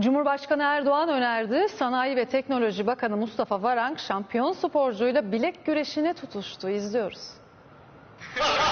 Cumhurbaşkanı Erdoğan önerdi. Sanayi ve Teknoloji Bakanı Mustafa Varank şampiyon sporcuyla bilek güreşine tutuştu. İzliyoruz.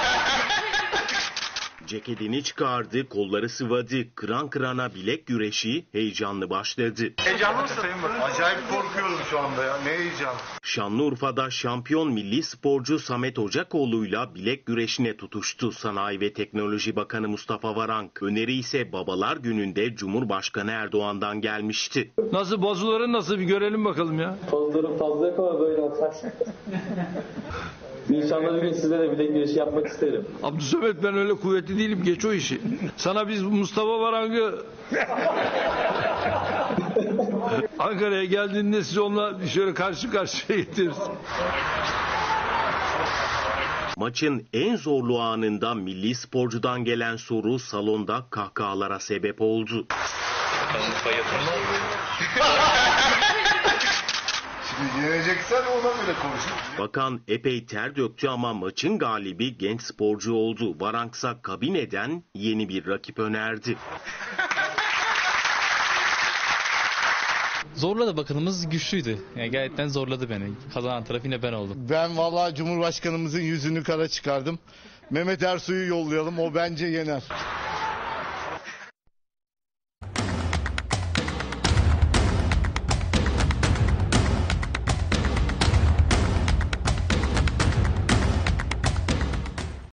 Ceketini çıkardı, kolları sıvadı. Kıran kırana bilek güreşi heyecanlı başladı. Heyecanlı mısın? Acayip korkuyorum şu anda ya. Ne heyecan. Şanlıurfa'da şampiyon milli sporcu Samet Ocakoğlu'yla bilek güreşine tutuştu Sanayi ve Teknoloji Bakanı Mustafa Varank. Öneri ise babalar gününde Cumhurbaşkanı Erdoğan'dan gelmişti. Nasıl bozuları nasıl bir görelim bakalım ya. Pozları fazla yapama böyle atar. İnşallah bir gün size de bilek güreşi yapmak isterim. Abdülsamet ben öyle kuvvetli değilim geç o işi. Sana biz Mustafa Varang'ı Ankara'ya geldiğinde sizi onunla şöyle karşı karşıya getiririz. Maçın en zorlu anında milli sporcudan gelen soru salonda kahkahalara sebep oldu. Yeneceksen ona göre konuşalım. Bakan epey ter döktü ama maçın galibi genç sporcu oldu. Varanksa kabineden yeni bir rakip önerdi. Zorladı bakanımız güçlüydü. Yani gerçekten zorladı beni. Kazanan taraf yine ben oldum. Ben vallahi Cumhurbaşkanımızın yüzünü kara çıkardım. Mehmet Ersoy'u yollayalım o bence yener.